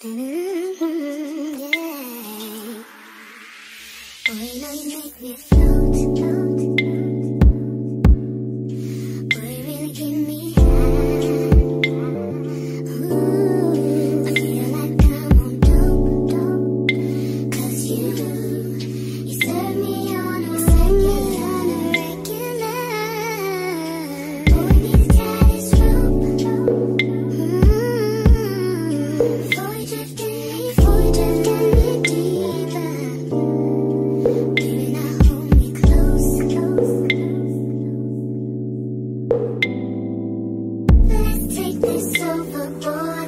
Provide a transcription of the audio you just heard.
Mm-hmm, yeah. Boy, now you make me float. This overboard.